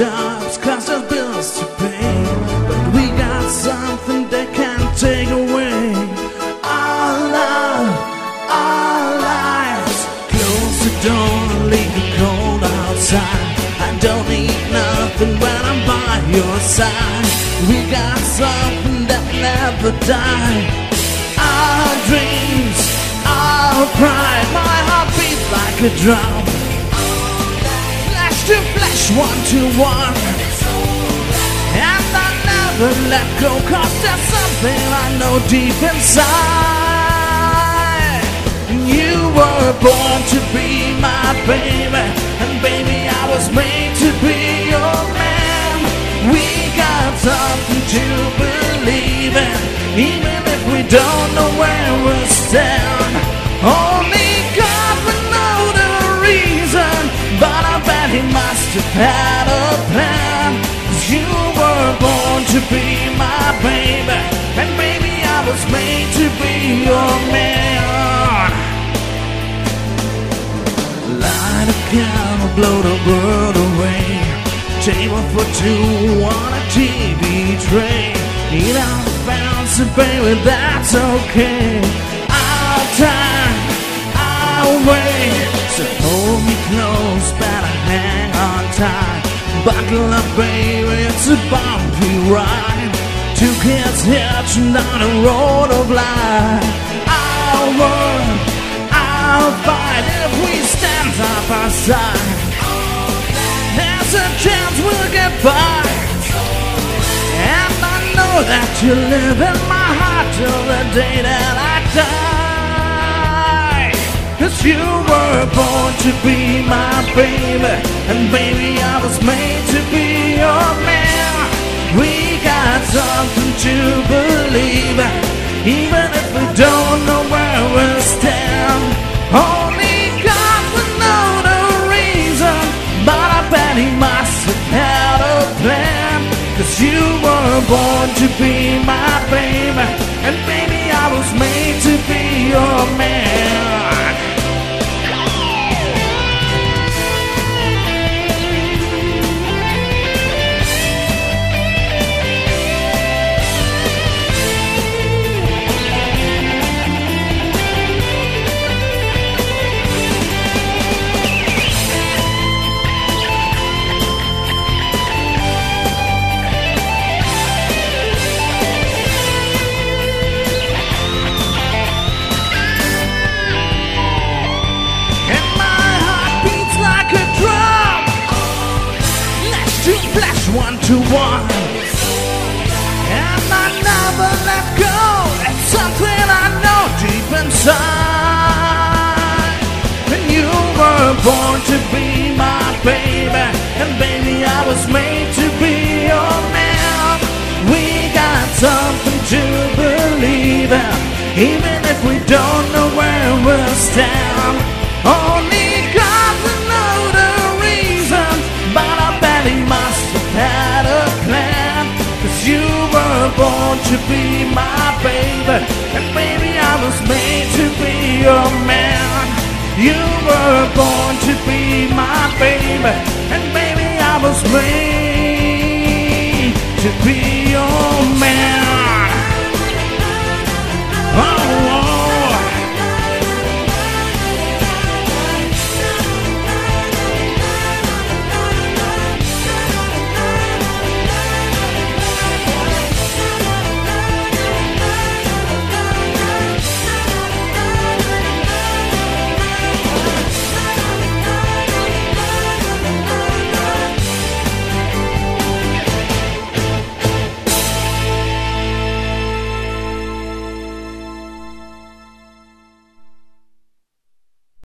jobs, cost of bills to pay. But we got something they can't take away. Our love, our lives. Close the door and leave the cold outside. I don't need nothing when I'm by your side. We got something that never die. Our dreams, our pride. My heart beats like a drum. One to one. And I never let go, cause there's something I know deep inside. You were born to be my baby, and baby, I was made to be your man. We got something to believe in, even if we don't know where we'll stand. Have had a plan. 'Cause you were born to be my baby, and baby, I was made to be your man. Light a candle, blow the world away. Table for two on a TV tray. Eat out fancy, baby, that's okay. Our time, our way. So hold me close, on. Buckle up, baby, it's a bumpy ride. Two kids hitching down a road of life. Our world, our fight. If we stand side by side, there's a chance we'll get by. And I know that you live in my heart till the day that I die. Cause you were born to be my baby, and baby, I was made to be your man. We got something to believe even if we don't know where we'll stand. Only God would know the reason, but I bet He must have had a plan. Cause you were born to be my to one. And I never let go. It's something I know deep inside. And you were born to be my baby. And baby, I was made to be your man. We got something to believe in. Even if we don't know where we'll stand. Only born to be my baby. And baby, I was made to be your man. You were born to be my baby. And baby, I was made to be